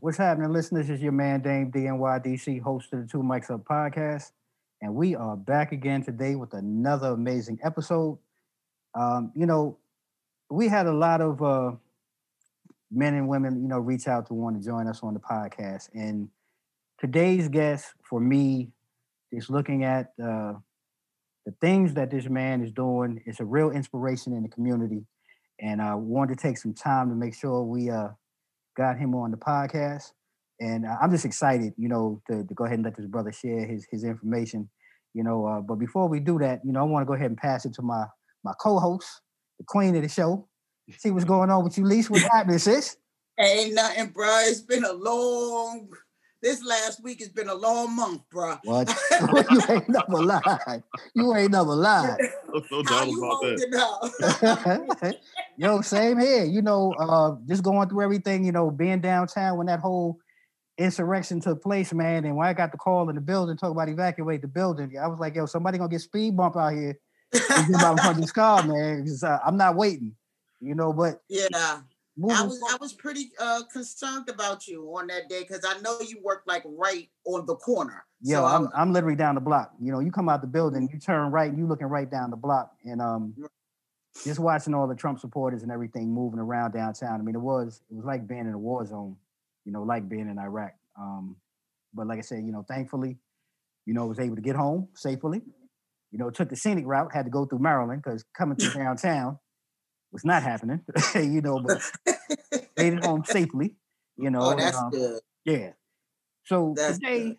What's happening, listeners? This is your man Dame DNYDC, host of the Two Mics Up podcast, and we are back again today with another amazing episode. Um, you know, we had a lot of uh, men and women, you know, reach out to want to join us on the podcast, and today's guest for me is looking at uh, the things that this man is doing. It's a real inspiration in the community, and I wanted to take some time to make sure we uh, got him on the podcast. And I'm just excited, you know, to, to, go ahead and let this brother share his his information, you know. Uh, but before we do that, you know, I want to go ahead and pass it to my my co-host, the queen of the show. See what's going on with you, Lisa. What's happening, sis? Ain't nothing, bro. It's been a long this last week has been a long month, bro. What? you ain't never lied. You ain't never lied. no doubt about that. Yo, same here. You know, uh, just going through everything. You know, being downtown when that whole insurrection took place, man. And when I got the call in the building, talk about evacuate the building, I was like, yo, somebody gonna get speed bump out here. about fucking car, man. Uh, I'm not waiting. You know, but yeah. I was I was pretty uh, concerned about you on that day because I know you worked like right on the corner. Yeah, so I'm I'm literally down the block. You know, you come out the building, you turn right, you looking right down the block, and um, just watching all the Trump supporters and everything moving around downtown. I mean, it was it was like being in a war zone. You know, like being in Iraq. Um, but like I said, you know, thankfully, you know, was able to get home safely. You know, took the scenic route, had to go through Maryland because coming through downtown was not happening, you know, but made it home safely, you know. Oh, that's um, good. Yeah. So that's today good.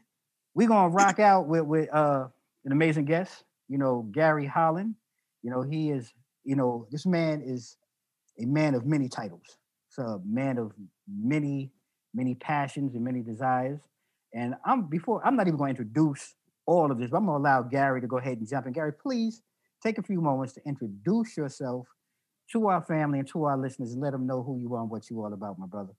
we're gonna rock out with with uh an amazing guest, you know, Gary Holland. You know, he is, you know, this man is a man of many titles. It's a man of many, many passions and many desires. And I'm before I'm not even going to introduce all of this, but I'm gonna allow Gary to go ahead and jump in. Gary, please take a few moments to introduce yourself to our family and to our listeners and let them know who you are and what you all about, my brother.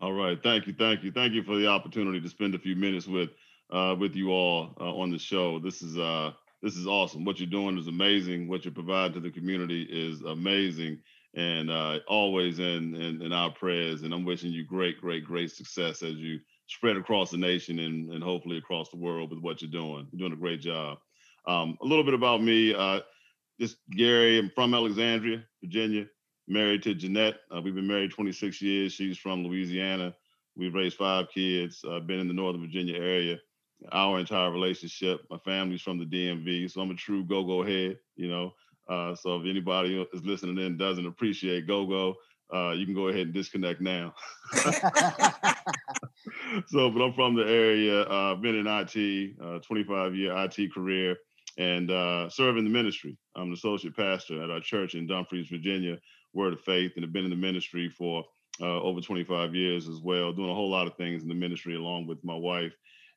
All right, thank you, thank you, thank you for the opportunity to spend a few minutes with uh, with you all uh, on the show. This is uh, this is awesome. What you're doing is amazing. What you provide to the community is amazing, and uh, always in, in, in our prayers. And I'm wishing you great, great, great success as you spread across the nation and, and hopefully across the world with what you're doing. You're doing a great job. Um, a little bit about me. Uh, this Gary. I'm from Alexandria, Virginia. Married to Jeanette. Uh, we've been married 26 years. She's from Louisiana. We've raised five kids. I've uh, been in the Northern Virginia area our entire relationship. My family's from the DMV, so I'm a true go-go head. You know, uh, so if anybody is listening in doesn't appreciate go-go, uh, you can go ahead and disconnect now. so, but I'm from the area. Uh, been in IT, uh, 25 year IT career and uh, serve in the ministry. I'm an associate pastor at our church in Dumfries, Virginia, Word of Faith, and have been in the ministry for uh, over 25 years as well, doing a whole lot of things in the ministry along with my wife.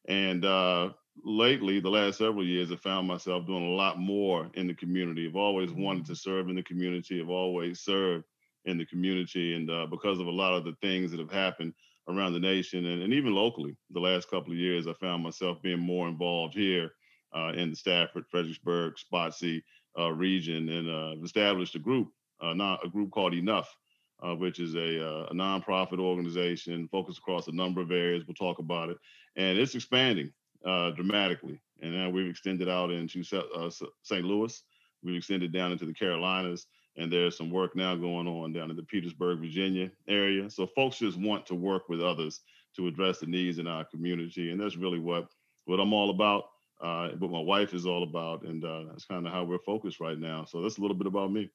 And uh, lately, the last several years, I found myself doing a lot more in the community. I've always wanted to serve in the community. I've always served in the community. And uh, because of a lot of the things that have happened around the nation and, and even locally, the last couple of years, I found myself being more involved here in the Stafford, Fredericksburg, Spotsy uh, region, and uh, established a group, uh, not a group called Enough, uh, which is a, uh, a nonprofit organization focused across a number of areas. We'll talk about it, and it's expanding dramatically. And now we've extended out into St. Louis. We've extended down into the Carolinas, and there's some work now going on down in the Petersburg, Virginia area. So folks just want to work with others to address the needs in our community, and that's really what what I'm all about uh, what my wife is all about, and uh, that's kind of how we're focused right now. So that's a little bit about me.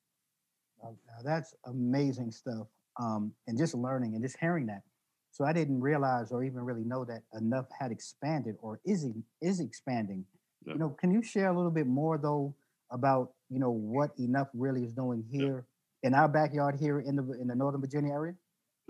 Now that's amazing stuff, um, and just learning and just hearing that. So I didn't realize or even really know that enough had expanded or is is expanding. You know, can you share a little bit more though about you know what enough really is doing here in our backyard here in the in the Northern Virginia area?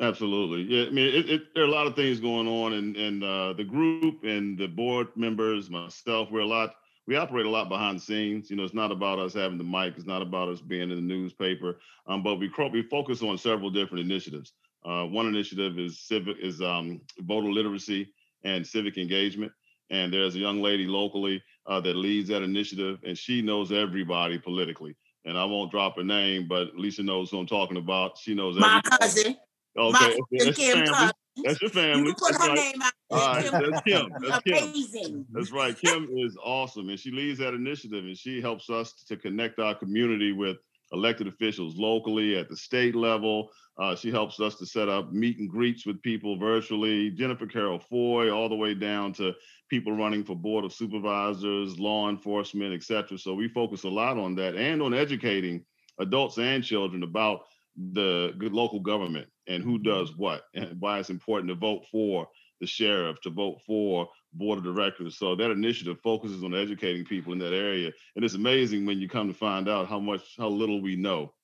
Absolutely. Yeah. I mean, it, it, there are a lot of things going on, and and uh, the group and the board members, myself, we're a lot. We operate a lot behind the scenes. You know, it's not about us having the mic. It's not about us being in the newspaper. Um, but we we focus on several different initiatives. Uh, one initiative is civic is um, voter literacy and civic engagement. And there's a young lady locally uh, that leads that initiative, and she knows everybody politically. And I won't drop her name, but Lisa knows who I'm talking about. She knows my everybody. cousin. Okay, okay. That's family. That's your family. You put that's her right. name out. All right, that's Kim. That's Kim. Amazing. That's right. Kim is awesome, and she leads that initiative, and she helps us to connect our community with elected officials locally at the state level. Uh, she helps us to set up meet and greets with people virtually. Jennifer Carroll Foy, all the way down to people running for board of supervisors, law enforcement, et cetera. So we focus a lot on that and on educating adults and children about the local government and who does what and why it's important to vote for the sheriff, to vote for board of directors. So that initiative focuses on educating people in that area. And it's amazing when you come to find out how much, how little we know,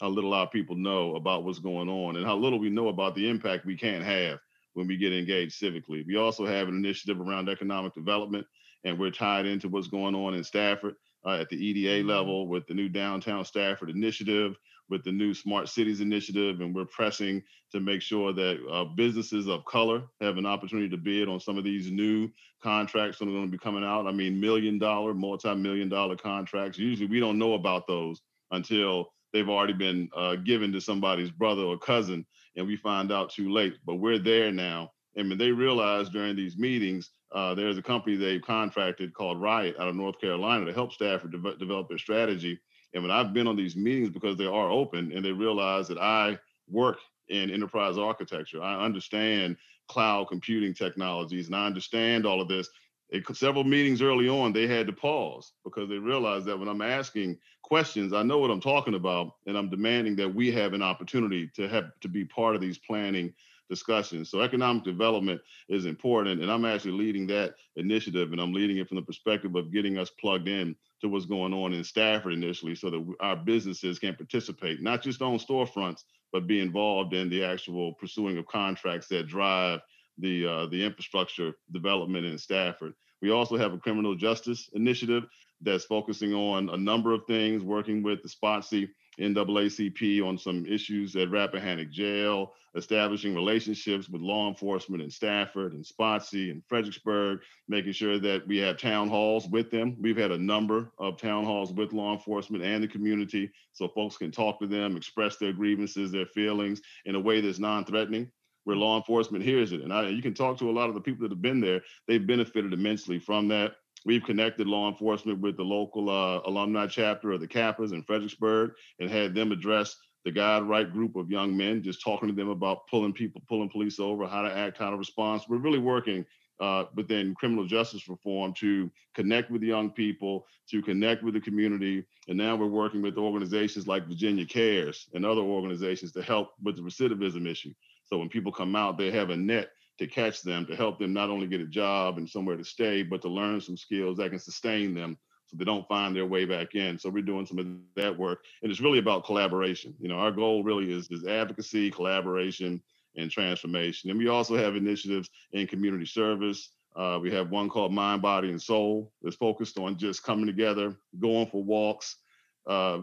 how little our people know about what's going on and how little we know about the impact we can have when we get engaged civically. We also have an initiative around economic development and we're tied into what's going on in Stafford uh, at the EDA mm-hmm. level with the new downtown Stafford initiative with the new Smart Cities initiative, and we're pressing to make sure that uh, businesses of color have an opportunity to bid on some of these new contracts that are going to be coming out. I mean, million dollar, multi million dollar contracts. Usually we don't know about those until they've already been uh, given to somebody's brother or cousin, and we find out too late. But we're there now. And when they realize during these meetings, uh, there's a company they've contracted called Riot out of North Carolina to help Stafford de- develop their strategy and when I've been on these meetings because they are open and they realize that I work in enterprise architecture, I understand cloud computing technologies and I understand all of this. It, several meetings early on, they had to pause because they realized that when I'm asking questions, I know what I'm talking about, and I'm demanding that we have an opportunity to have to be part of these planning discussions. So economic development is important, and I'm actually leading that initiative, and I'm leading it from the perspective of getting us plugged in to what's going on in Stafford initially so that our businesses can participate, not just on storefronts, but be involved in the actual pursuing of contracts that drive the, uh, the infrastructure development in Stafford. We also have a criminal justice initiative that's focusing on a number of things, working with the Spotsy NAACP on some issues at Rappahannock Jail, establishing relationships with law enforcement in Stafford and Spotsy and Fredericksburg, making sure that we have town halls with them. We've had a number of town halls with law enforcement and the community so folks can talk to them, express their grievances, their feelings in a way that's non-threatening where law enforcement hears it. And I, you can talk to a lot of the people that have been there. They've benefited immensely from that. We've connected law enforcement with the local uh, alumni chapter of the Kappas in Fredericksburg and had them address the Guide Right group of young men, just talking to them about pulling people, pulling police over, how to act, how to respond. We're really working uh, within criminal justice reform to connect with young people, to connect with the community. And now we're working with organizations like Virginia Cares and other organizations to help with the recidivism issue. So when people come out, they have a net to catch them, to help them not only get a job and somewhere to stay, but to learn some skills that can sustain them so they don't find their way back in. So we're doing some of that work. And it's really about collaboration. You know, our goal really is, is advocacy, collaboration, and transformation. And we also have initiatives in community service. Uh, we have one called Mind, Body, and Soul that's focused on just coming together, going for walks, uh,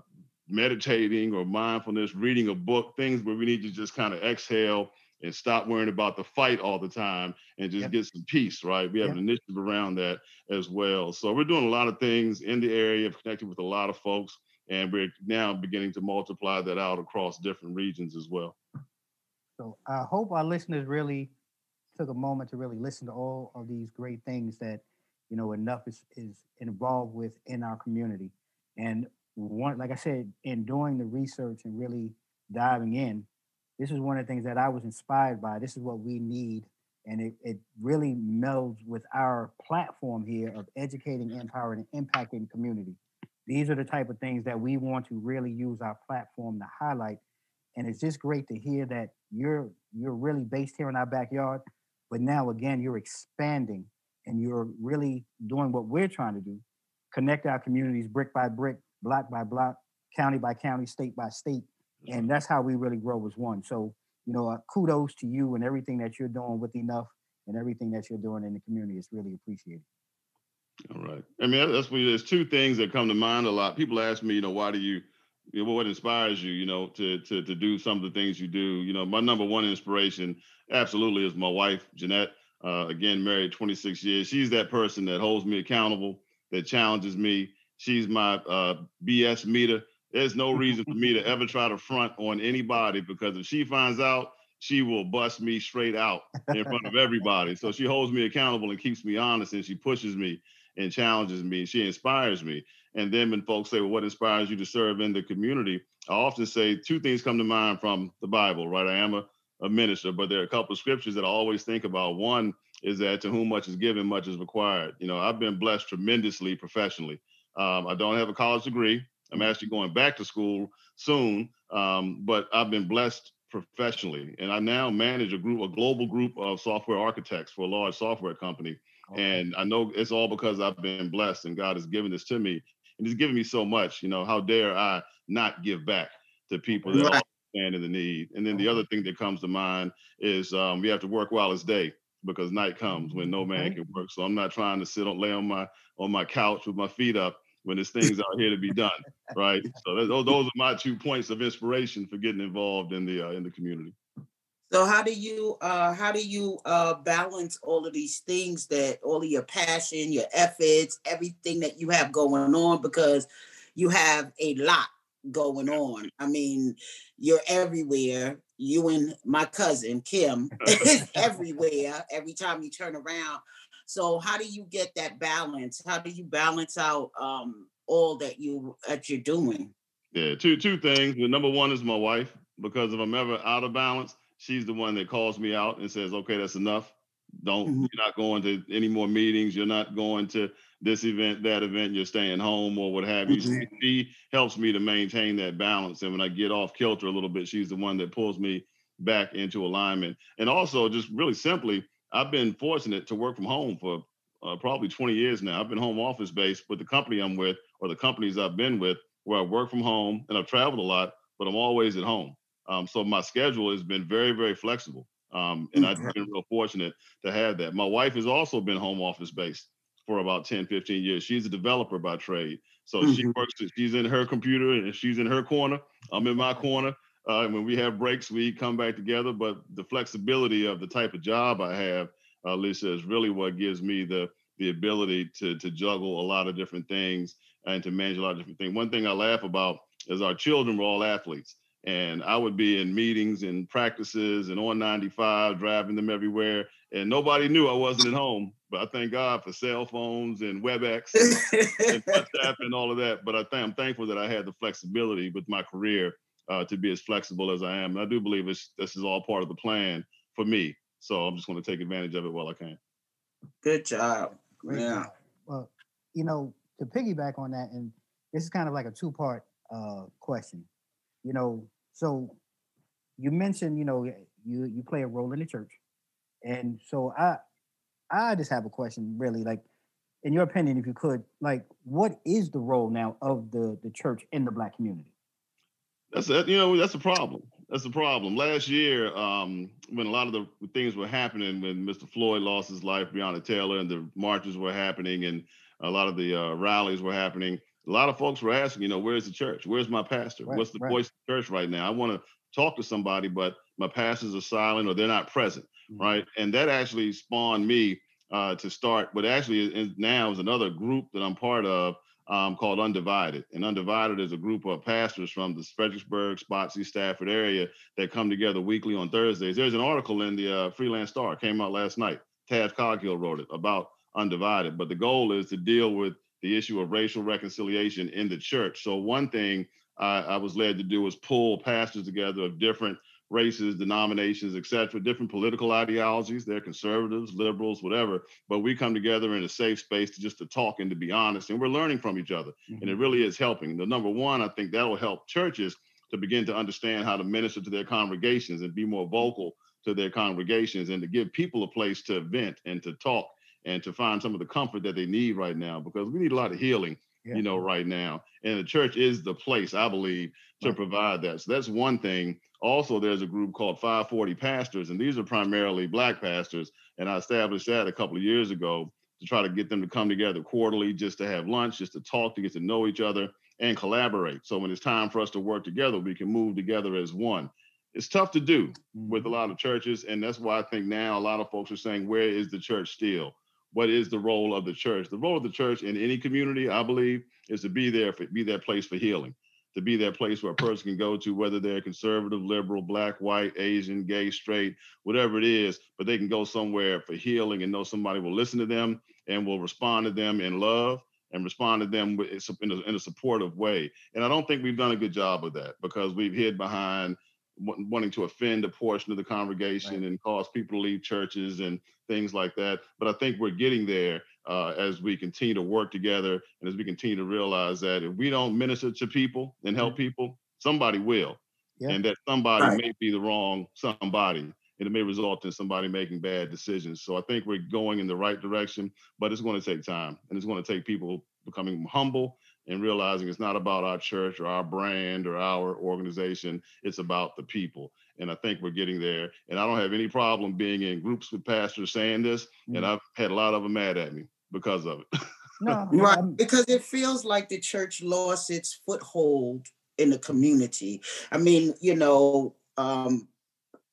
meditating or mindfulness, reading a book, things where we need to just kind of exhale and stop worrying about the fight all the time and just yep. get some peace, right? We have yep. an initiative around that as well. So we're doing a lot of things in the area, connecting with a lot of folks, and we're now beginning to multiply that out across different regions as well. So I hope our listeners really took a moment to really listen to all of these great things that you know enough is, is involved with in our community. And one, like I said, in doing the research and really diving in, this is one of the things that I was inspired by. This is what we need. And it, it really melds with our platform here of educating, empowering, and impacting community. These are the type of things that we want to really use our platform to highlight. And it's just great to hear that you're you're really based here in our backyard, but now again you're expanding and you're really doing what we're trying to do, connect our communities brick by brick, block by block, county by county, state by state, and that's how we really grow as one. So, you know, uh, kudos to you and everything that you're doing with enough and everything that you're doing in the community is really appreciated. All right. I mean, that's what there's two things that come to mind a lot. People ask me, you know, why do you, you know, what inspires you, you know, to to to do some of the things you do. You know, my number one inspiration absolutely is my wife, Jeanette. Uh, again, married 26 years. She's that person that holds me accountable, that challenges me. She's my uh, BS meter. There's no reason for me to ever try to front on anybody because if she finds out, she will bust me straight out in front of everybody. So she holds me accountable and keeps me honest and she pushes me and challenges me. and She inspires me. And then when folks say, well, what inspires you to serve in the community? I often say two things come to mind from the Bible, right? I am a, a minister, but there are a couple of scriptures that I always think about. One is that to whom much is given, much is required. You know, I've been blessed tremendously professionally. Um, I don't have a college degree. I'm actually going back to school soon, um, but I've been blessed professionally, and I now manage a group, a global group of software architects for a large software company. And I know it's all because I've been blessed, and God has given this to me, and He's given me so much. You know, how dare I not give back to people that right. stand in the need? And then the other thing that comes to mind is um, we have to work while it's day because night comes when no man can work. So I'm not trying to sit on lay on my on my couch with my feet up when there's things out here to be done, right? So those, are my two points of inspiration for getting involved in the uh, in the community. So how do you uh, how do you uh, balance all of these things that all of your passion, your efforts, everything that you have going on because you have a lot going on. I mean, you're everywhere. You and my cousin Kim is everywhere. Every time you turn around, so how do you get that balance? How do you balance out um, all that you that you're doing? Yeah, two two things. The number one is my wife because if I'm ever out of balance, she's the one that calls me out and says, "Okay, that's enough. Don't mm-hmm. you're not going to any more meetings. You're not going to this event, that event. You're staying home or what have you." Mm-hmm. She, she helps me to maintain that balance, and when I get off kilter a little bit, she's the one that pulls me back into alignment. And also, just really simply, I've been fortunate to work from home for uh, probably 20 years now. I've been home office based with the company I'm with or the companies I've been with where I work from home and I've traveled a lot, but I'm always at home. Um, so my schedule has been very, very flexible. Um, and I've been real fortunate to have that. My wife has also been home office based for about 10, 15 years. She's a developer by trade. So mm-hmm. she works, she's in her computer and she's in her corner. I'm in my corner. Uh, when we have breaks, we come back together. But the flexibility of the type of job I have, uh, Lisa, is really what gives me the the ability to to juggle a lot of different things and to manage a lot of different things. One thing I laugh about is our children were all athletes. And I would be in meetings and practices and on 95, driving them everywhere. And nobody knew I wasn't at home. But I thank God for cell phones and WebEx and, and WhatsApp and all of that. But I th- I'm thankful that I had the flexibility with my career uh, to be as flexible as I am. And I do believe this is all part of the plan for me. So I'm just going to take advantage of it while I can. Good job. Great yeah. Job. Well, you know, to piggyback on that, and this is kind of like a two part uh, question. You know, so you mentioned, you know, you you play a role in the church, and so I I just have a question, really, like in your opinion, if you could, like, what is the role now of the the church in the black community? That's a, you know that's a problem. That's a problem. Last year, um, when a lot of the things were happening, when Mr. Floyd lost his life, Breonna Taylor, and the marches were happening, and a lot of the uh, rallies were happening, a lot of folks were asking, you know, where's the church? Where's my pastor? Right, What's the right. voice of the church right now? I want to talk to somebody, but my pastors are silent or they're not present, mm-hmm. right? And that actually spawned me uh, to start. But actually, now is another group that I'm part of um, called Undivided. And Undivided is a group of pastors from the Fredericksburg, Spotsy, Stafford area that come together weekly on Thursdays. There's an article in the uh, Free Lance-Star, came out last night. Taft Coghill wrote it about Undivided. But the goal is to deal with the issue of racial reconciliation in the church. So one thing I, I was led to do was pull pastors together of different races, denominations, etc., for different political ideologies. They're conservatives, liberals, whatever. But we come together in a safe space to just to talk and to be honest, and we're learning from each other, mm-hmm. and it really is helping. The number one, I think that will help churches to begin to understand how to minister to their congregations and be more vocal to their congregations, and to give people a place to vent and to talk and to find some of the comfort that they need right now, because we need a lot of healing. Yeah. You know, right now, and the church is the place I believe to right. provide that. So that's one thing also, there's a group called 540 Pastors, and these are primarily Black pastors. And I established that a couple of years ago to try to get them to come together quarterly just to have lunch, just to talk, to get to know each other and collaborate. So when it's time for us to work together, we can move together as one. It's tough to do with a lot of churches. And that's why I think now a lot of folks are saying, where is the church still? What is the role of the church? The role of the church in any community, I believe, is to be there for be that place for healing to be that place where a person can go to, whether they're conservative, liberal, black, white, Asian, gay, straight, whatever it is, but they can go somewhere for healing and know somebody will listen to them and will respond to them in love and respond to them in a, in a supportive way. And I don't think we've done a good job of that because we've hid behind wanting to offend a portion of the congregation right. and cause people to leave churches and things like that. But I think we're getting there uh, as we continue to work together and as we continue to realize that if we don't minister to people and help mm-hmm. people, somebody will. Yeah. And that somebody right. may be the wrong somebody. And it may result in somebody making bad decisions. So I think we're going in the right direction, but it's going to take time and it's going to take people becoming humble and realizing it's not about our church or our brand or our organization. It's about the people. And I think we're getting there. And I don't have any problem being in groups with pastors saying this. Mm-hmm. And. I've had a lot of them mad at me because of it. no, right. Because it feels like the church lost its foothold in the community. I mean, you know, um,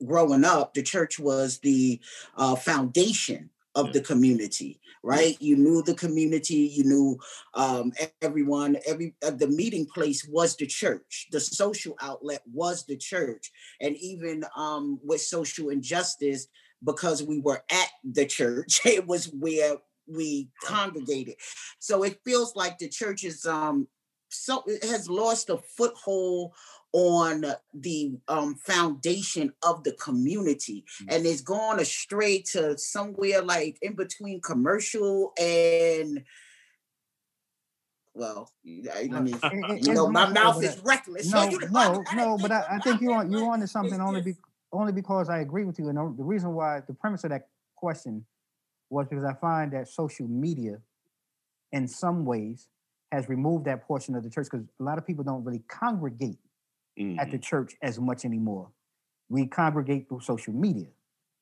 growing up, the church was the uh, foundation of yeah. the community right you knew the community you knew um, everyone every uh, the meeting place was the church the social outlet was the church and even um, with social injustice because we were at the church it was where we congregated so it feels like the church is um so it has lost a foothold on the um, foundation of the community mm-hmm. and it's gone astray to somewhere like in between commercial and well, I mean, you know, my mouth is reckless. No, so no, no, but I, I think you on you on to something only be, only because I agree with you. And the reason why the premise of that question was because I find that social media, in some ways, has removed that portion of the church because a lot of people don't really congregate mm-hmm. at the mm-hmm. church as much anymore. We congregate through social media.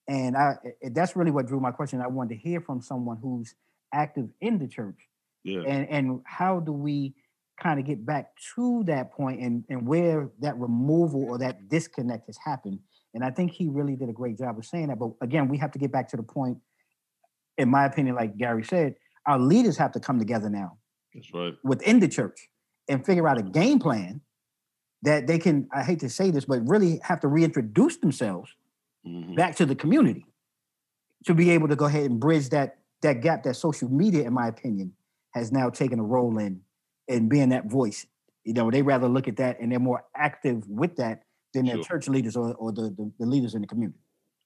And I that's really what drew my question. I wanted to hear from someone who's active in the church. Yeah. And and how do we kind of get back to that point and, and where that removal or that disconnect has happened. And I think he really did a great job of saying that. But again, we have to get back to the point, in my opinion, like Gary said, our leaders have to come together now. That's right. Within the church and figure out a game plan that they can, I hate to say this, but really have to reintroduce themselves mm-hmm. back to the community to be able to go ahead and bridge that that gap that social media, in my opinion, has now taken a role in in being that voice. You know, they rather look at that and they're more active with that than their church leaders or, or the, the, the, leaders in the community.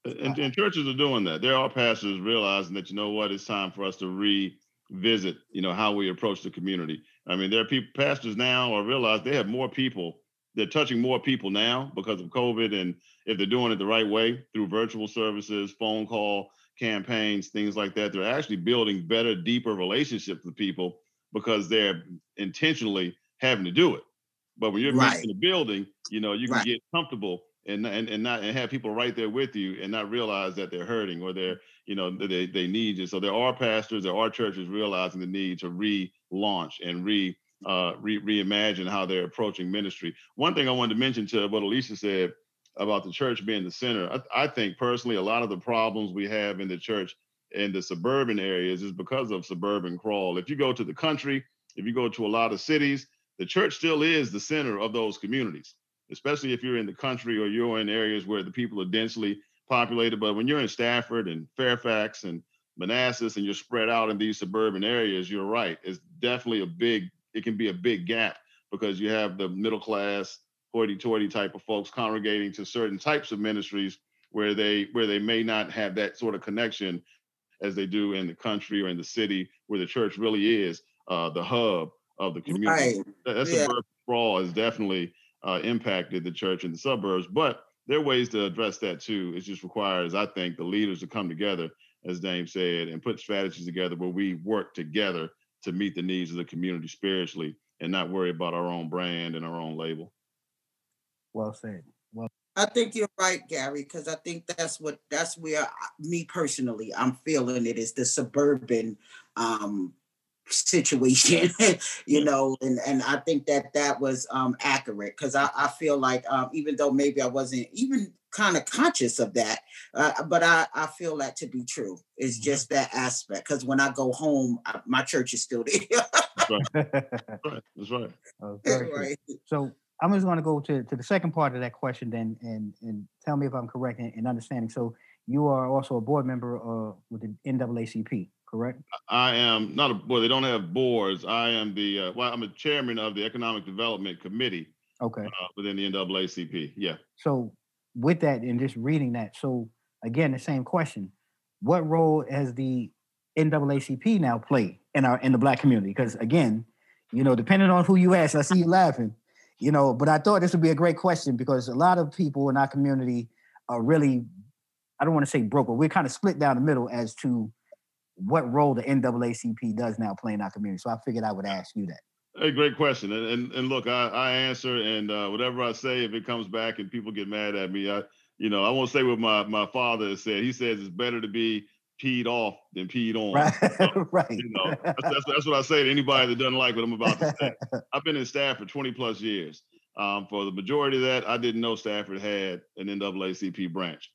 And, and, churches are doing that. There are pastors realizing that you know what, it's time for us to revisit, you know, how we approach the community. I mean, there are people, pastors now are realize they have more people they're touching more people now because of COVID, and if they're doing it the right way through virtual services, phone call campaigns, things like that, they're actually building better, deeper relationships with people because they're intentionally having to do it. But when you're right. in the building, you know, you can right. get comfortable and, and and not and have people right there with you and not realize that they're hurting or they're you know they they need you. So there are pastors, there are churches realizing the need to relaunch and re uh, re- reimagine how they're approaching ministry. One thing I wanted to mention to what Alicia said about the church being the center, I, I think personally, a lot of the problems we have in the church in the suburban areas is because of suburban crawl. If you go to the country, if you go to a lot of cities, the church still is the center of those communities, especially if you're in the country or you're in areas where the people are densely populated. But when you're in Stafford and Fairfax and Manassas and you're spread out in these suburban areas, you're right. It's definitely a big it can be a big gap because you have the middle class hoity-toity type of folks congregating to certain types of ministries where they where they may not have that sort of connection as they do in the country or in the city where the church really is uh, the hub of the community. Right. That yeah. suburban sprawl has definitely uh, impacted the church in the suburbs, but there are ways to address that too. It just requires, I think, the leaders to come together, as Dame said, and put strategies together where we work together to meet the needs of the community spiritually and not worry about our own brand and our own label. Well said. Well, I think you're right, Gary, because I think that's what that's where me personally I'm feeling it is the suburban um, situation, you know, and and I think that that was um, accurate because I, I feel like um, even though maybe I wasn't even kind of conscious of that, uh, but I, I feel that to be true. It's mm-hmm. just that aspect because when I go home, I, my church is still there. That's right. That's right. That's right. right. So I'm just going to go to, to the second part of that question then, and and tell me if I'm correct in, in understanding. So you are also a board member uh, with the NAACP, correct? I am not a board. They don't have boards. I am the uh, well, I'm a chairman of the Economic Development Committee. Okay. Uh, within the NAACP, yeah. So with that and just reading that, so again, the same question: What role has the NAACP now play in our in the Black community? Because again, you know, depending on who you ask, I see you laughing you know, but I thought this would be a great question because a lot of people in our community are really, I don't want to say broke, but we're kind of split down the middle as to what role the NAACP does now play in our community. So I figured I would ask you that. Hey, great question. And and, and look, I, I answer, and uh, whatever I say, if it comes back and people get mad at me, I, you know, I won't say what my my father has said. He says it's better to be peed off than peed on. Right. So, right. You know, that's, that's, that's, what I say to anybody that doesn't like what I'm about to say. I've been in Stafford 20 plus years. Um, for the majority of that, I didn't know Stafford had an NAACP branch.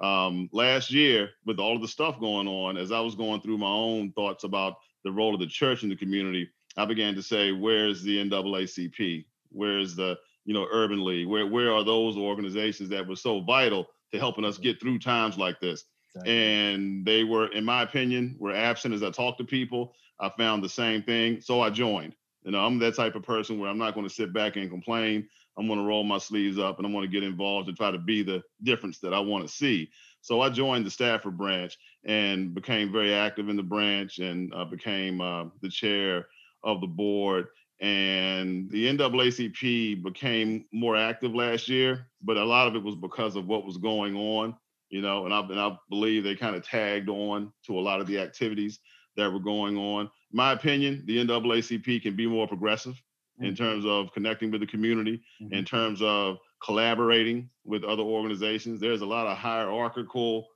Um, last year, with all of the stuff going on, as I was going through my own thoughts about the role of the church in the community, I began to say, where's the NAACP? Where's the, you know, Urban League? Where where are those organizations that were so vital to helping us get through times like this? Exactly. And they were, in my opinion, were absent as I talked to people. I found the same thing. So I joined. You know, I'm that type of person where I'm not going to sit back and complain. I'm going to roll my sleeves up and I'm going to get involved and try to be the difference that I want to see. So I joined the Stafford branch and became very active in the branch and uh, became uh, the chair of the board. And the NAACP became more active last year, but a lot of it was because of what was going on you know, and I, and I believe they kind of tagged on to a lot of the activities that were going on. My opinion, the NAACP can be more progressive mm-hmm. in terms of connecting with the community, mm-hmm. in terms of collaborating with other organizations. There's a lot of hierarchical,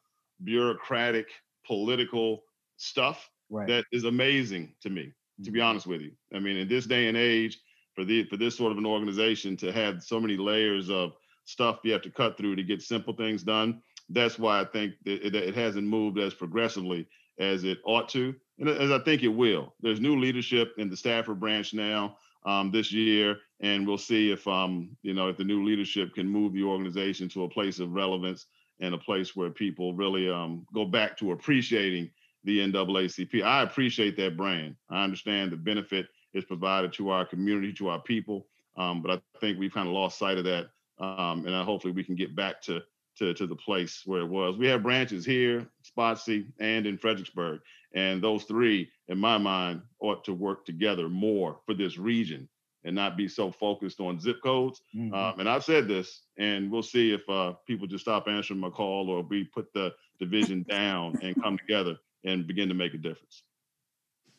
bureaucratic, political stuff right. that is amazing to me, mm-hmm. to be mm-hmm. honest with you. I mean, in this day and age, for the for this sort of an organization to have so many layers of stuff you have to cut through to get simple things done that's why I think that it hasn't moved as progressively as it ought to, and as I think it will. There's new leadership in the Stafford branch now um, this year, and we'll see if um, you know if the new leadership can move the organization to a place of relevance and a place where people really um, go back to appreciating the NAACP. I appreciate that brand. I understand the benefit it's provided to our community, to our people, um, but I think we've kind of lost sight of that, um, and hopefully we can get back to to, to the place where it was. We have branches here, Spotsy, and in Fredericksburg. And those three, in my mind, ought to work together more for this region and not be so focused on zip codes. Mm-hmm. Um, and I've said this, and we'll see if uh, people just stop answering my call or we put the division down and come together and begin to make a difference.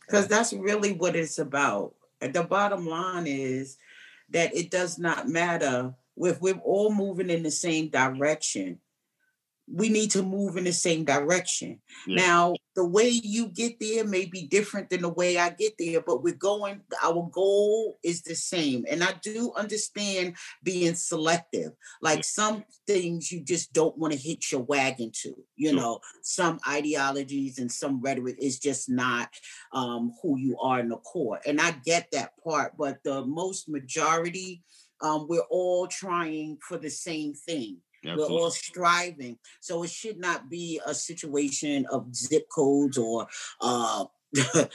Because that's really what it's about. The bottom line is that it does not matter if we're all moving in the same direction, we need to move in the same direction. Yeah. Now, the way you get there may be different than the way I get there, but we're going, our goal is the same. And I do understand being selective. Like some things you just don't want to hit your wagon to, you sure. know, some ideologies and some rhetoric is just not um, who you are in the core. And I get that part, but the most majority, um, we're all trying for the same thing. We're all striving. So it should not be a situation of zip codes or uh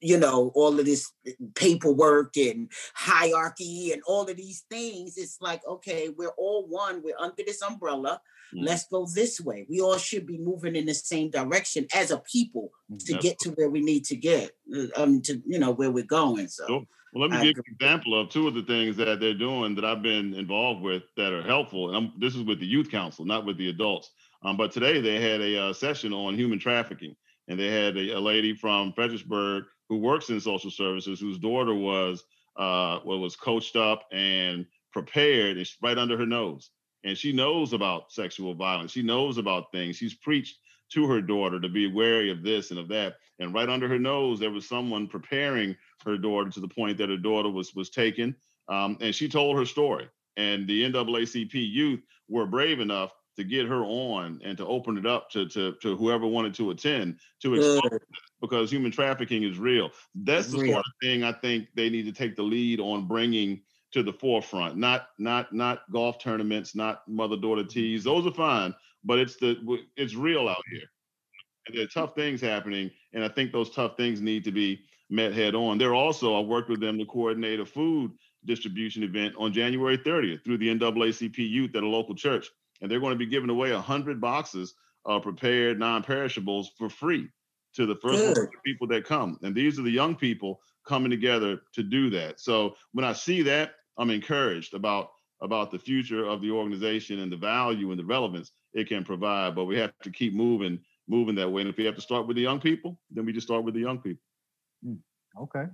you know, all of this paperwork and hierarchy and all of these things. It's like, okay, we're all one, we're under this umbrella. Mm-hmm. Let's go this way. We all should be moving in the same direction as a people mm, to get to where we need to get, uh, um, to you know where we're going. So, well, let me I give you an example of two of the things that they're doing that I've been involved with that are helpful. And I'm, this is with the youth council, not with the adults. Um, but today they had a uh, session on human trafficking, and they had a, a lady from Fredericksburg who works in social services, whose daughter was uh, well, was coached up and prepared, and right under her nose. And she knows about sexual violence. She knows about things. She's preached to her daughter to be wary of this and of that. And right under her nose, there was someone preparing her daughter to the point that her daughter was was taken. Um, and she told her story. And the NAACP youth were brave enough to get her on and to open it up to to, to whoever wanted to attend to expose because human trafficking is real. That's the real. sort of thing I think they need to take the lead on bringing to the forefront. Not not not golf tournaments, not mother daughter teas. Those are fine, but it's the it's real out here. And there are hmm. tough things happening, and I think those tough things need to be met head on. There also, I worked with them to coordinate a food distribution event on January 30th through the NAACP youth at a local church, and they're going to be giving away hundred boxes of prepared non-perishables for free to the first Good. people that come. And these are the young people coming together to do that. So when I see that, I'm encouraged about about the future of the organization and the value and the relevance it can provide. But we have to keep moving, moving that way. And if we have to start with the young people, then we just start with the young people. Hmm, okay.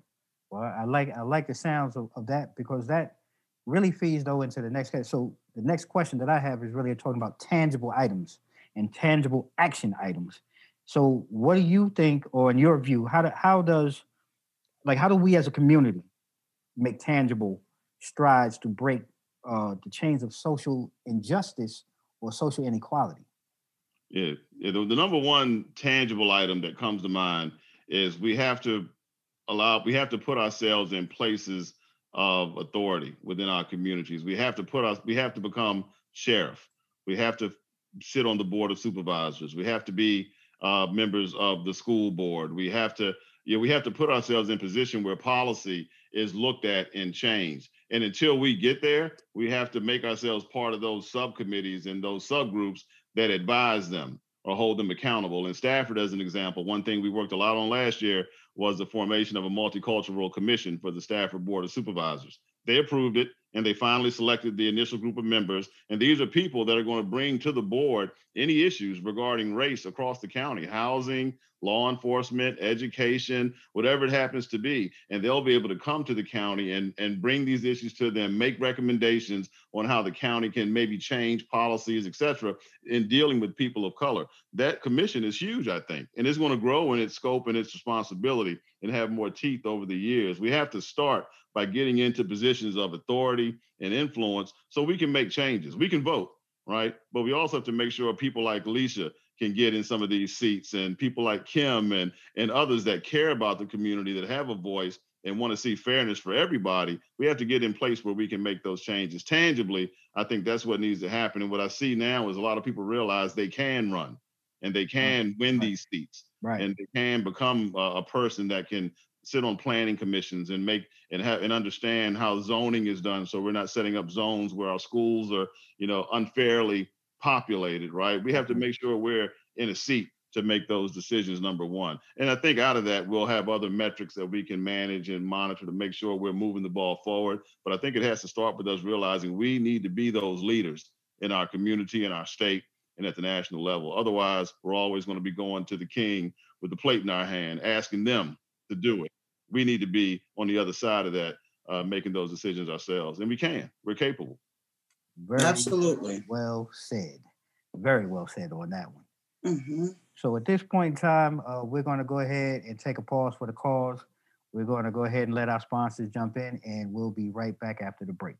Well, I like I like the sounds of, of that because that really feeds though into the next. So the next question that I have is really talking about tangible items and tangible action items. So what do you think, or in your view, how do, how does like how do we as a community make tangible strides to break uh, the chains of social injustice or social inequality? Yeah, yeah the, the number one tangible item that comes to mind is we have to allow we have to put ourselves in places of authority within our communities. We have to put us we have to become sheriff. We have to sit on the board of supervisors. We have to be uh, members of the school board. We have to yeah, we have to put ourselves in position where policy is looked at and changed. And until we get there, we have to make ourselves part of those subcommittees and those subgroups that advise them or hold them accountable. In Stafford, as an example, one thing we worked a lot on last year was the formation of a multicultural commission for the Stafford Board of Supervisors. They approved it and they finally selected the initial group of members. And these are people that are going to bring to the board any issues regarding race across the county, housing, law enforcement, education, whatever it happens to be. And they'll be able to come to the county and, and bring these issues to them, make recommendations on how the county can maybe change policies, et cetera, in dealing with people of color. That commission is huge, I think, and it's going to grow in its scope and its responsibility and have more teeth over the years. We have to start by getting into positions of authority and influence so we can make changes. We can vote, right? But we also have to make sure people like Alicia can get in some of these seats and people like Kim and, and others that care about the community that have a voice and want to see fairness for everybody, we have to get in place where we can make those changes tangibly. I think that's what needs to happen. And what I see now is a lot of people realize they can run and they can win Right. these seats Right. and they can become a, a person that can sit on planning commissions and make and have and understand how zoning is done so we're not setting up zones where our schools are you know unfairly populated right? We have to Mhm. make sure we're in a seat to make those decisions number one. And i think out of that we'll have other metrics that we can manage and monitor to make sure we're moving the ball forward. But i think it has to start with us realizing we need to be those leaders in our community in our state and at the national level. Otherwise we're always going to be going to the king with the plate in our hand asking them to do it. We need to be on the other side of that, uh, making those decisions ourselves, and we can. We're capable. Very Absolutely. well said. Very well said on that one. hmm So at this point in time, uh, we're going to go ahead and take a pause for the cause. We're going to go ahead and let our sponsors jump in, and we'll be right back after the break.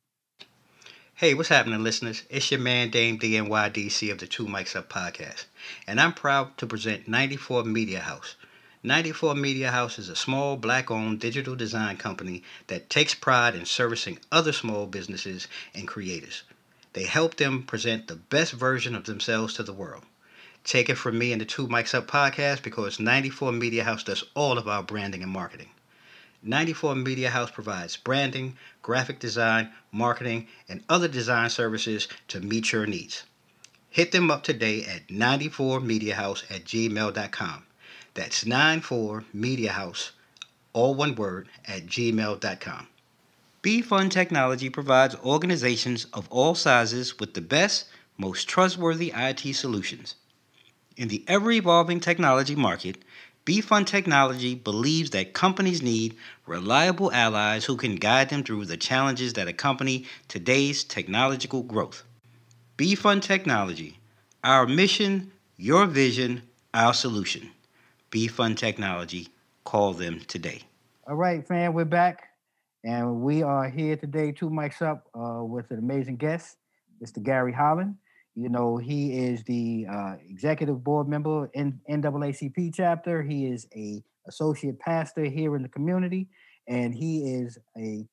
Hey, what's happening, listeners? It's your man, Dame DNYDC of the Two Mics Up podcast, and I'm proud to present 94 Media House. 94 Media House is a small, black owned digital design company that takes pride in servicing other small businesses and creators. They help them present the best version of themselves to the world. Take it from me and the Two Mics Up podcast because 94 Media House does all of our branding and marketing. 94 Media House provides branding, graphic design, marketing, and other design services to meet your needs. Hit them up today at 94mediahouse at gmail.com. That's 94mediahouse, all one word, at gmail.com. Be Fun Technology provides organizations of all sizes with the best, most trustworthy IT solutions. In the ever evolving technology market, Be Fun Technology believes that companies need reliable allies who can guide them through the challenges that accompany today's technological growth. Be Fun Technology, our mission, your vision, our solution. Be Fun Technology, call them today. All right, fam, we're back, and we are here today, two mics up, uh, with an amazing guest, Mr. Gary Holland. You know, he is the uh, executive board member in NAACP chapter. He is a associate pastor here in the community, and he is a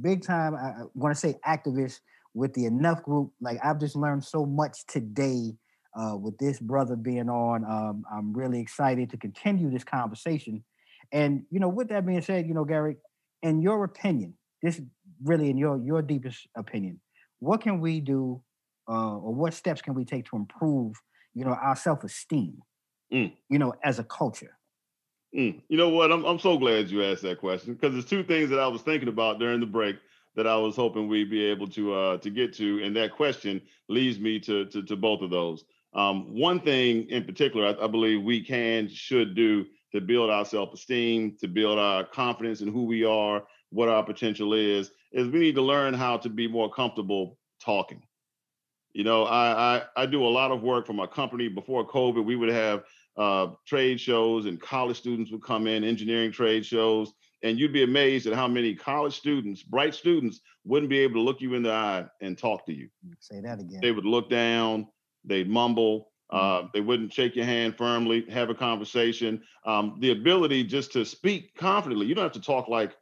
big time. I, I want to say activist with the Enough Group. Like I've just learned so much today uh, with this brother being on. Um, I'm really excited to continue this conversation. And you know, with that being said, you know, Gary, in your opinion, this really in your your deepest opinion, what can we do, uh, or what steps can we take to improve, you know, our self esteem, mm. you know, as a culture? Mm. You know what? I'm I'm so glad you asked that question because there's two things that I was thinking about during the break that I was hoping we'd be able to uh, to get to, and that question leads me to to, to both of those. Um, one thing in particular, I, I, believe we can should do to build our self-esteem, to build our confidence in who we are, what our potential is, is we need to learn how to be more comfortable talking. You know, I I, I do a lot of work for my company. Before COVID, we would have uh, trade shows, and college students would come in, engineering trade shows, and you'd be amazed at how many college students, bright students, wouldn't be able to look you in the eye and talk to you. Say that again. They would look down, they'd mumble, uh, mm. they wouldn't shake your hand firmly, have a conversation. Um, the ability just to speak confidently. You don't have to talk like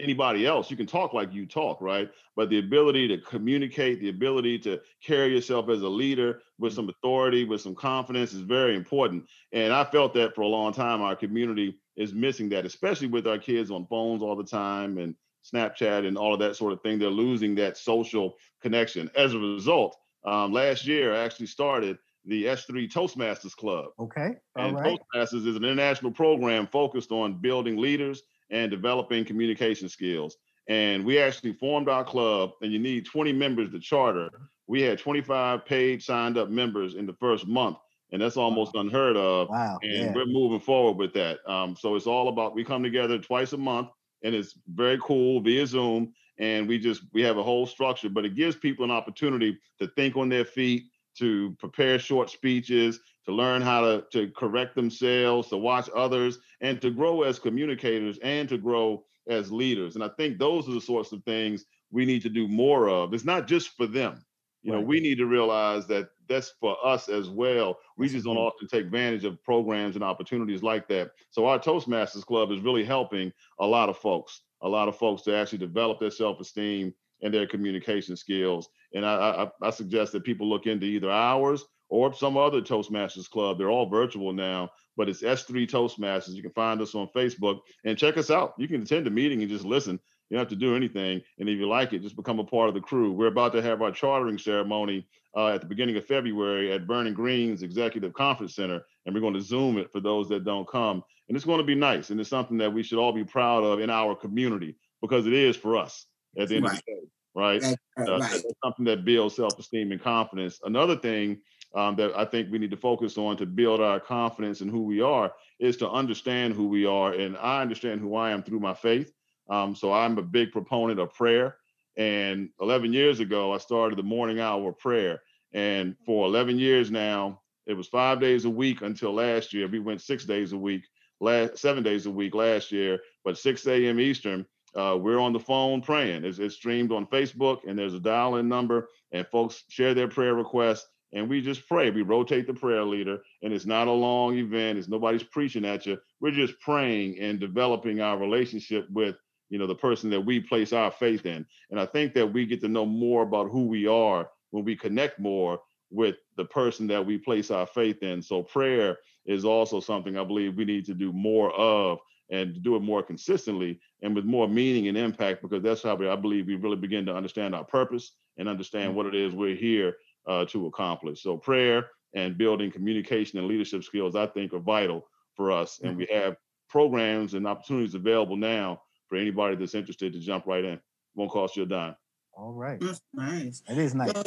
anybody else. You can talk like you talk, right? But the ability to communicate, the ability to carry yourself as a leader with some authority, with some confidence is very important. And I felt that for a long time. Our community is missing that, especially with our kids on phones all the time and Snapchat and all of that sort of thing. They're losing that social connection. As a result, um, last year I actually started the S3 Toastmasters Club. Okay. All and right. Toastmasters is an international program focused on building leaders and developing communication skills. And we actually formed our club, and you need 20 members to charter. We had 25 paid signed up members in the first month, and that's almost wow. unheard of. Wow. And yeah. we're moving forward with that. Um, so it's all about we come together twice a month, and it's very cool via Zoom. And we just we have a whole structure, but it gives people an opportunity to think on their feet, to prepare short speeches, to learn how to, to correct themselves, to watch others, and to grow as communicators and to grow as leaders. And I think those are the sorts of things we need to do more of. It's not just for them. You right. know, we need to realize that that's for us as well. We just don't often take advantage of programs and opportunities like that. So our Toastmasters Club is really helping a lot of folks, a lot of folks to actually develop their self-esteem and their communication skills. And I, I, I suggest that people look into either ours or some other Toastmasters club. They're all virtual now, but it's S3 Toastmasters. You can find us on Facebook and check us out. You can attend a meeting and just listen. You don't have to do anything. And if you like it, just become a part of the crew. We're about to have our chartering ceremony uh, at the beginning of February at Vernon Green's Executive Conference Center. And we're going to Zoom it for those that don't come. And it's going to be nice. And it's something that we should all be proud of in our community because it is for us at the end right. of the day. Right. right. Uh, right. something that builds self esteem and confidence. Another thing um, that I think we need to focus on to build our confidence in who we are is to understand who we are. And I understand who I am through my faith. Um, so I'm a big proponent of prayer. And 11 years ago, I started the morning hour of prayer. And for 11 years now, it was five days a week until last year. We went six days a week, last seven days a week last year, but 6 a.m. Eastern. Uh, we're on the phone praying. It's, it's streamed on Facebook, and there's a dial-in number, and folks share their prayer requests and we just pray. We rotate the prayer leader, and it's not a long event. It's nobody's preaching at you. We're just praying and developing our relationship with you know the person that we place our faith in. And I think that we get to know more about who we are when we connect more with the person that we place our faith in. So prayer is also something I believe we need to do more of and do it more consistently and with more meaning and impact because that's how we, I believe we really begin to understand our purpose and understand mm-hmm. what it is we're here uh, to accomplish. So prayer and building communication and leadership skills, I think, are vital for us. And we mm-hmm. have programs and opportunities available now for anybody that's interested to jump right in. Won't cost you a dime. All right. That's nice. It is nice. Well,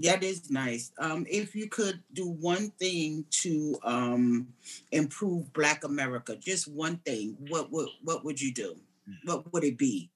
that is nice. Um, if you could do one thing to um, improve Black America, just one thing, what would what would you do? What would it be?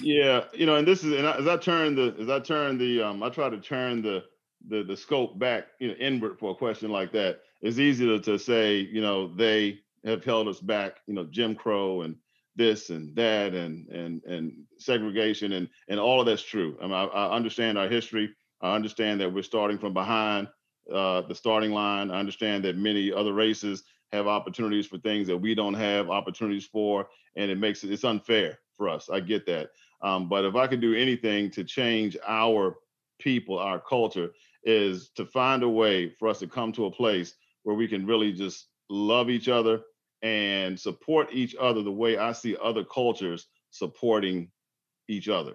Yeah, you know, and this is and as I turn the as I turn the um, I try to turn the the the scope back you know inward for a question like that it's easy to, to say you know they have held us back you know jim crow and this and that and and and segregation and and all of that's true. I, mean, I, I understand our history. I understand that we're starting from behind uh, the starting line. I understand that many other races have opportunities for things that we don't have opportunities for and it makes it it's unfair for us. I get that. Um, but if I could do anything to change our people, our culture, is to find a way for us to come to a place where we can really just love each other and support each other the way I see other cultures supporting each other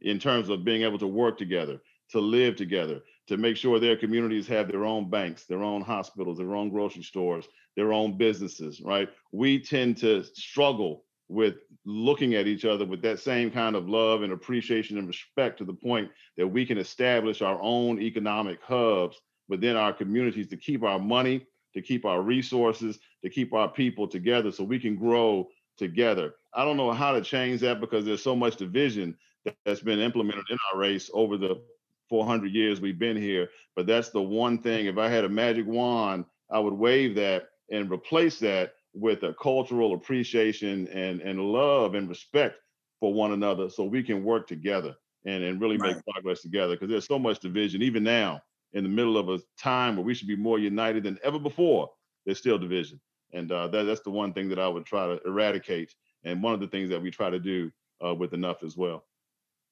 in terms of being able to work together, to live together, to make sure their communities have their own banks, their own hospitals, their own grocery stores, their own businesses, right? We tend to struggle with looking at each other with that same kind of love and appreciation and respect to the point that we can establish our own economic hubs within our communities to keep our money, to keep our resources, to keep our people together so we can grow together. I don't know how to change that because there's so much division that's been implemented in our race over the 400 years we've been here. But that's the one thing, if I had a magic wand, I would wave that and replace that with a cultural appreciation and, and love and respect for one another so we can work together and, and really right. make progress together because there's so much division even now in the middle of a time where we should be more united than ever before there's still division and uh, that, that's the one thing that i would try to eradicate and one of the things that we try to do uh, with enough as well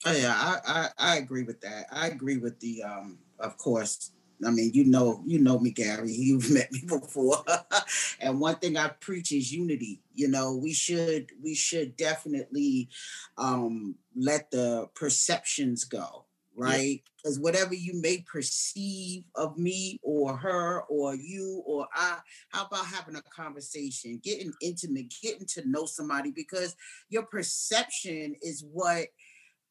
oh yeah I, I, I agree with that i agree with the um of course I mean, you know, you know me, Gary. You've met me before. and one thing I preach is unity. You know, we should we should definitely um, let the perceptions go, right? Because yeah. whatever you may perceive of me or her or you or I, how about having a conversation, getting intimate, getting to know somebody? Because your perception is what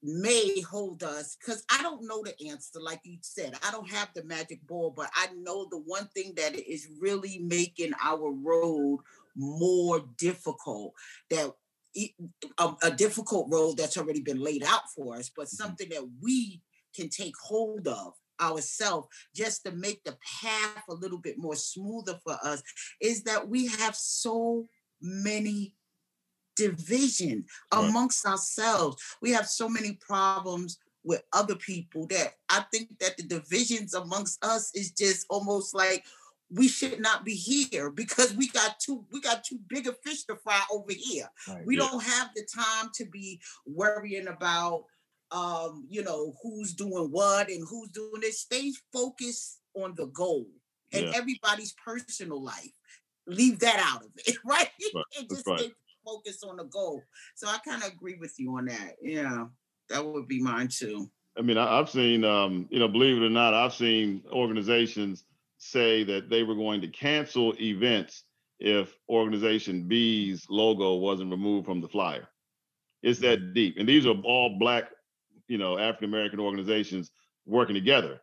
may hold us because I don't know the answer. Like you said, I don't have the magic ball, but I know the one thing that is really making our road more difficult that a, a difficult road that's already been laid out for us, but mm-hmm. something that we can take hold of ourselves just to make the path a little bit more smoother for us is that we have so many division right. amongst ourselves. We have so many problems with other people that I think that the divisions amongst us is just almost like we should not be here because we got too we got too big a fish to fry over here. Right, we yeah. don't have the time to be worrying about um, you know, who's doing what and who's doing this. Stay focused on the goal and yeah. everybody's personal life. Leave that out of it, right? right. and just right. stay focus on the goal. So I kind of agree with you on that. Yeah, that would be mine too. I mean, I, have seen, um, you know, believe it or not, I've seen organizations say that they were going to cancel events if organization B's logo wasn't removed from the flyer. It's that mm-hmm. deep. And these are all black, you know, African American organizations working together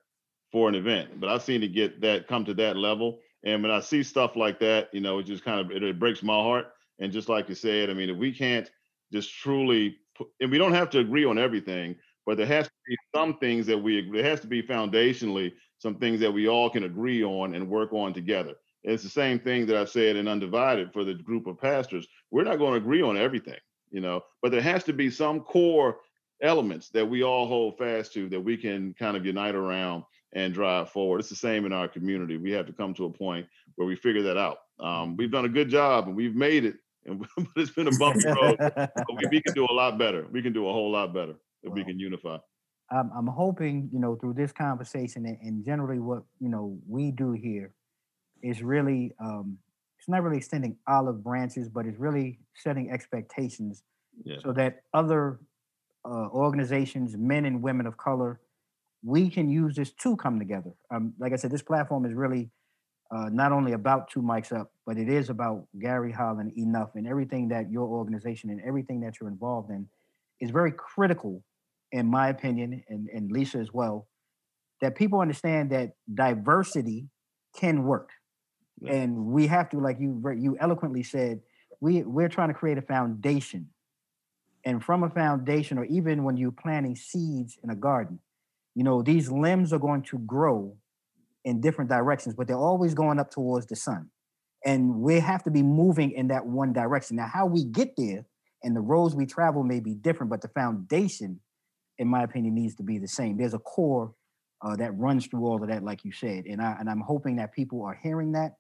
for an event. But I've seen it get that come to that level. And when I see stuff like that, you know, it just kind of it, it breaks my heart and just like you said, I mean, if we can't just truly, put, and we don't have to agree on everything, but there has to be some things that we, there has to be foundationally some things that we all can agree on and work on together. It's the same thing that I've said in Undivided for the group of pastors. We're not going to agree on everything, you know, but there has to be some core elements that we all hold fast to that we can kind of unite around and drive forward. It's the same in our community. We have to come to a point where we figure that out. Um, we've done a good job and we've made it and but it's been a bumpy road. we, we, can do a lot better. We can do a whole lot better if well, we can unify. I'm, I'm hoping you know through this conversation and, and generally what you know we do here is really um, it's not really extending olive branches, but it's really setting expectations yeah. so that other uh, organizations, men and women of color, we can use this to come together. Um, like I said, this platform is really uh, not only about Two Mics Up, but it is about Gary Holland enough and everything that your organization and everything that you're involved in is very critical, in my opinion, and, and Lisa as well, that people understand that diversity can work. Yeah. And we have to, like you you eloquently said, we, we're trying to create a foundation. And from a foundation, or even when you're planting seeds in a garden, you know, these limbs are going to grow in different directions, but they're always going up towards the sun. And we have to be moving in that one direction. Now, how we get there and the roads we travel may be different, but the foundation, in my opinion, needs to be the same. There's a core uh, that runs through all of that, like you said. And I and I'm hoping that people are hearing that.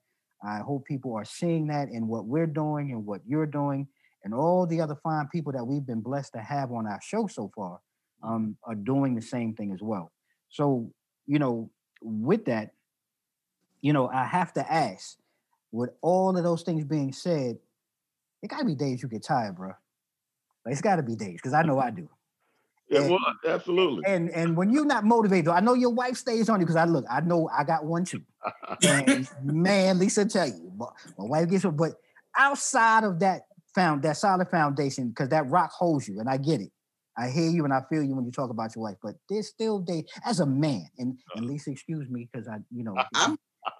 I hope people are seeing that in what we're doing and what you're doing, and all the other fine people that we've been blessed to have on our show so far um, are doing the same thing as well. So, you know, with that, you know, I have to ask, with all of those things being said, it gotta be days you get tired, bro. Like, it's gotta be days, because I know I do. Yeah, And- well, absolutely. And and when you're not motivated, though, I know your wife stays on you because I look, I know I got one too. And man, Lisa tell you, but my wife gets it. But outside of that found that solid foundation, because that rock holds you, and I get it. I hear you and I feel you when you talk about your wife, but there's still days as a man, and and least excuse me, because I, you know, I'm-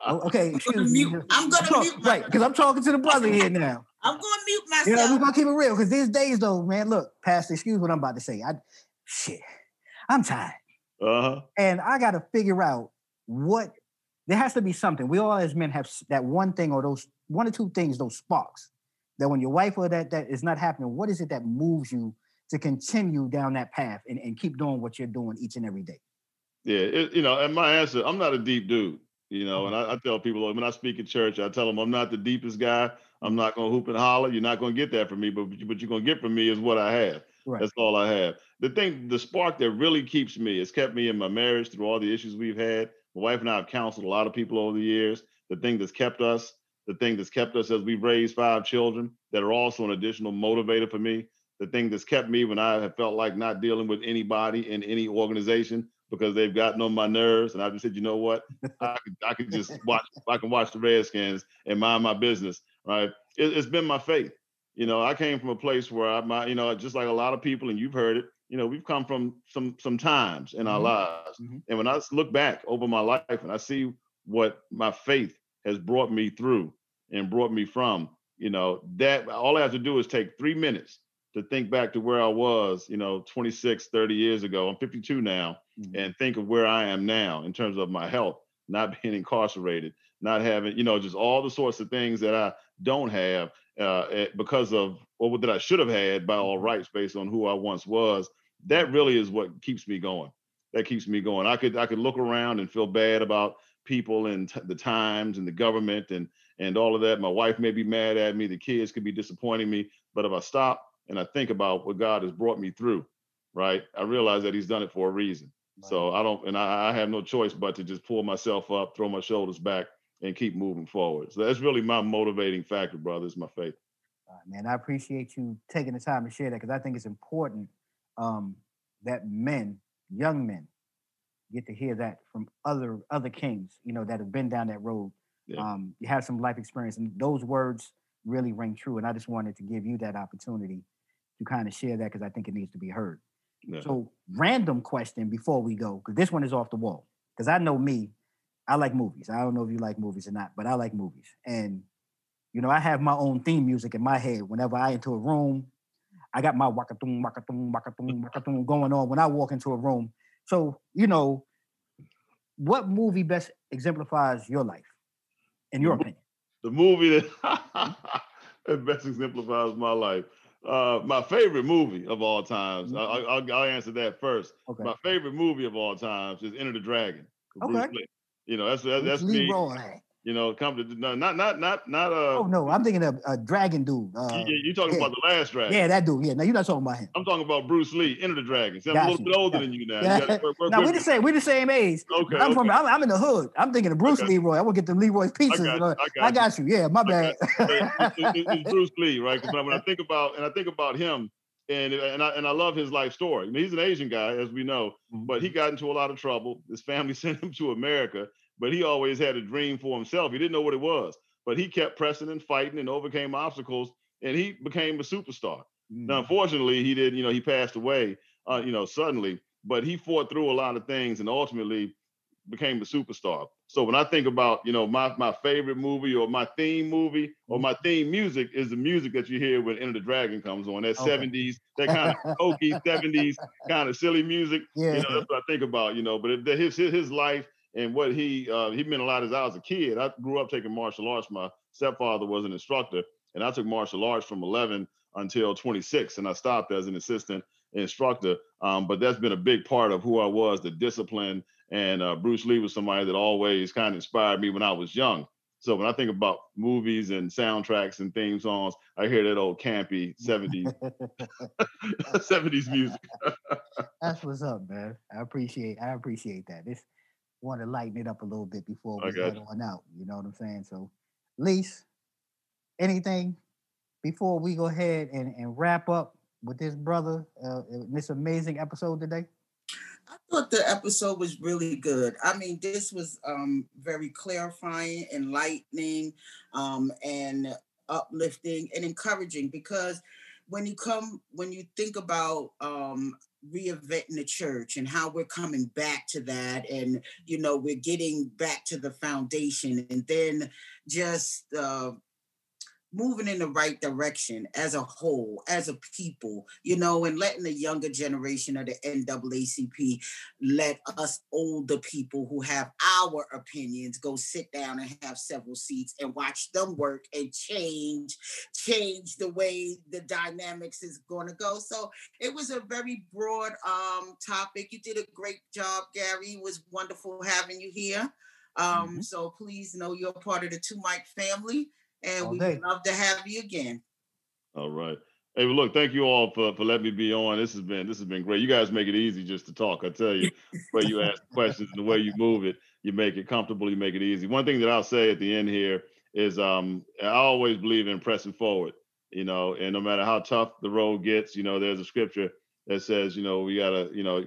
Oh, okay, excuse me. I'm gonna talk- mute right, because I'm talking to the brother here now. I'm gonna mute myself. You know, we're gonna keep it real because these days, though, man. Look, Pastor, excuse what I'm about to say. I, shit, I'm tired, Uh-huh. and I got to figure out what. There has to be something. We all as men have that one thing or those one or two things, those sparks. That when your wife or that that is not happening, what is it that moves you to continue down that path and, and keep doing what you're doing each and every day? Yeah, it, you know, and my answer, I'm not a deep dude, you know, mm-hmm. and I, I tell people when I speak at church, I tell them I'm not the deepest guy. I'm not gonna hoop and holler. You're not gonna get that from me, but what you're gonna get from me is what I have. Right. That's all I have. The thing, the spark that really keeps me, has kept me in my marriage through all the issues we've had. My wife and I have counseled a lot of people over the years. The thing that's kept us, the thing that's kept us as we've raised five children that are also an additional motivator for me. The thing that's kept me when I have felt like not dealing with anybody in any organization because they've gotten on my nerves, and I just said, you know what, I could, I could just watch, I can watch the Redskins and mind my business, right? It, it's been my faith. You know, I came from a place where I, my, you know, just like a lot of people, and you've heard it. You know, we've come from some some times in our Mhm. lives, Mhm. and I look back over my life and I see what my faith has brought me through and brought me from, you know, that all I have to do is take three minutes to think back to where I was, you know, 26, 30 years ago. I'm 52 now, Mhm. and think of where I am now in terms of my health, not being incarcerated, not having, you know, just all the sorts of things that I don't have uh, eh, because of or that I should have had by all rights based on who I once was. That really is what keeps me going. That keeps me going. I could I could look around and feel bad about people and t- the times and the government and and all of that. My wife may be mad at me. The kids could be disappointing me. But if I stop and I think about what God has brought me through, right, I realize that He's done it for a reason. So I don't, and I, I have no choice but to just pull myself up, throw my shoulders back, and keep moving forward. So that's really my motivating factor, brother. Is my faith. Uh, man, I appreciate you taking the time to share that because I think it's important um, that men, young men, get to hear that from other other kings, you know, that have been down that road. Yeah. Um, you have some life experience, and those words really ring true. And I just wanted to give you that opportunity to kind of share that because I think it needs to be heard. Yeah. So, random question before we go, because this one is off the wall. Because I know me, I like movies. I don't know if you like movies or not, but I like movies. And you know, I have my own theme music in my head. Whenever I enter a room, I got my wakatum, wakatum, wakatum, wakatum going on when I walk into a room. So, you know, what movie best exemplifies your life, in your opinion? the movie that, that best exemplifies my life. Uh, my favorite movie of all times. I, I, I'll, I'll answer that first. Okay. My favorite movie of all times is Enter the Dragon. Okay. You know, that's that's, that's me. Roy. You know, come to no, not not not not uh. Oh no, I'm thinking of a dragon dude. Uh, you, you talking yeah. about the last dragon? yeah, that dude. Yeah, no, you're not talking about him. I'm talking about Bruce Lee, Enter the Dragon. See, I'm a little you, bit older than you now. Yeah. You work- work Now we're the same. We're the same age. Okay, I'm from. I'm, I'm in the hood. I'm thinking of Bruce Okay. Leroy. I want to get them Leroy's pizzas. got you, I I got you. got you. Yeah, my bad. It- it- it's Bruce Lee, right? Because when I think about and I think about him, and and I and I love his life story. I mean, he's an Asian guy, as we know, but he got into a lot of trouble. His family sent him to America, but he always had a dream for himself. He didn't know what it was, but he kept pressing and fighting and overcame obstacles, and he became a superstar. Mm. Now, unfortunately, he did. You know, he passed away. Uh, you know, suddenly, but he fought through a lot of things and ultimately became a superstar. So when I think about, you know, my my favorite movie or my theme movie or my theme music is the music that you hear when Enter the Dragon comes on. That Okay. 70s, that kind of hokey 70s kind of silly music. yeah. You know, that's what I think about. You know, but it, his his his life and what he uh, he meant a lot as I was a kid. I grew up taking martial arts. My stepfather was an instructor, and I took martial arts from 11 until 26, and I stopped as an assistant instructor. Um, but that's been a big part of who I was, the discipline. And uh, Bruce Lee was somebody that always kind of inspired me when I was young. So when I think about movies and soundtracks and theme songs, I hear that old campy 70s 70s music. That's what's up, man. I appreciate I appreciate that. Want to lighten it up a little bit before we head on out. You know what I'm saying? So, Lise, anything before we go ahead and, and wrap up with this brother, uh, this amazing episode today? I thought the episode was really good. I mean, this was um, very clarifying, enlightening, um, and uplifting and encouraging because when you come when you think about um, reinventing the church and how we're coming back to that and you know we're getting back to the foundation and then just uh, moving in the right direction as a whole, as a people, you know, and letting the younger generation of the NAACP let us older people who have our opinions go sit down and have several seats and watch them work and change, change the way the dynamics is going to go. So it was a very broad um, topic. You did a great job, Gary. It was wonderful having you here. Um, mm-hmm. So please know you're part of the Two Mic family and we would love to have you again. All right. Hey, well, look, thank you all for, for letting me be on. This has been this has been great. You guys make it easy just to talk. I tell you, the way you ask questions and the way you move it, you make it comfortable. You make it easy. One thing that I'll say at the end here is, um, I always believe in pressing forward. You know, and no matter how tough the road gets, you know, there's a scripture that says, you know, we gotta, you know,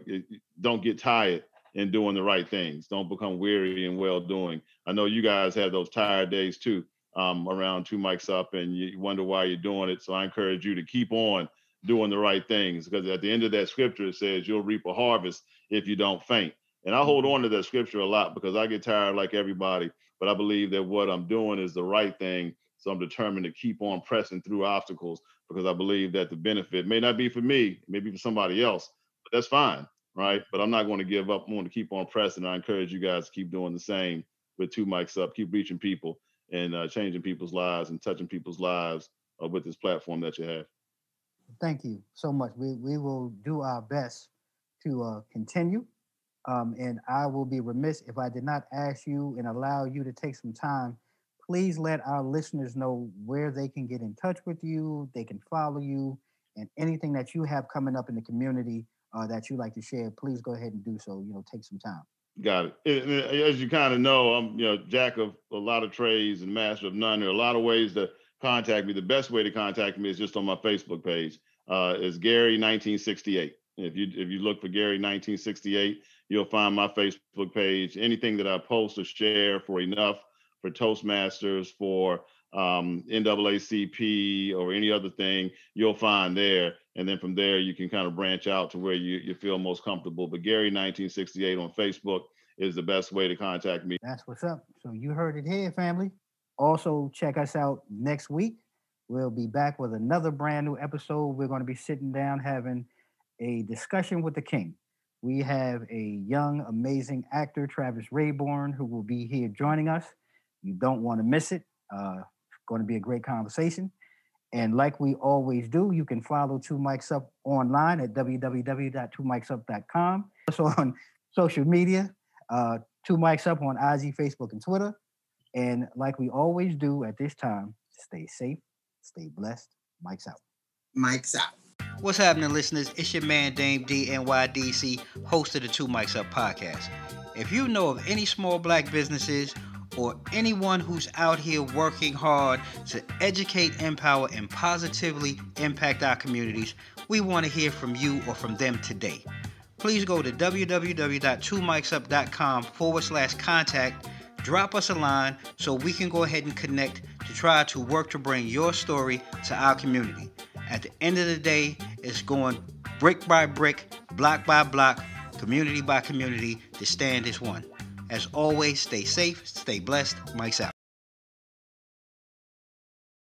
don't get tired in doing the right things. Don't become weary in well doing. I know you guys have those tired days too um, around two mics up and you wonder why you're doing it. So I encourage you to keep on doing the right things because at the end of that scripture, it says you'll reap a harvest if you don't faint. And I hold mm-hmm. on to that scripture a lot because I get tired like everybody, but I believe that what I'm doing is the right thing. So I'm determined to keep on pressing through obstacles because I believe that the benefit may not be for me, maybe for somebody else, but that's fine, right? But I'm not going to give up. I'm going to keep on pressing. I encourage you guys to keep doing the same with two mics up, keep reaching people and uh, changing people's lives and touching people's lives uh, with this platform that you have. Thank you so much. We, we will do our best to uh, continue. Um, and I will be remiss if I did not ask you and allow you to take some time. Please let our listeners know where they can get in touch with you, they can follow you, and anything that you have coming up in the community uh, that you like to share. Please go ahead and do so. You know, take some time. Got it. as you kind of know, I'm you know jack of a lot of trades and master of none. There are a lot of ways to contact me. The best way to contact me is just on my Facebook page. Uh, is Gary 1968. If you if you look for Gary 1968, you'll find my Facebook page. Anything that I post or share for enough for Toastmasters for um, NAACP or any other thing, you'll find there. And then from there, you can kind of branch out to where you, you feel most comfortable. But Gary 1968 on Facebook is the best way to contact me. That's what's up. So you heard it here, family. Also, check us out next week. We'll be back with another brand new episode. We're going to be sitting down having a discussion with the king. We have a young, amazing actor, Travis Rayborn, who will be here joining us. You don't want to miss it. Uh, going to be a great conversation. And like we always do, you can follow Two Mics Up online at www.twomicsup.com. Also on social media, uh, Two Mics Up on IG, Facebook, and Twitter. And like we always do at this time, stay safe, stay blessed. Mics out. Mics out. What's happening, listeners? It's your man Dame D NYDC, host of the Two Mics Up podcast. If you know of any small black businesses or anyone who's out here working hard to educate, empower, and positively impact our communities, we want to hear from you or from them today. Please go to www.twomicsup.com forward slash contact. Drop us a line so we can go ahead and connect to try to work to bring your story to our community. At the end of the day, it's going brick by brick, block by block, community by community to stand as one. As always, stay safe, stay blessed. Mics out.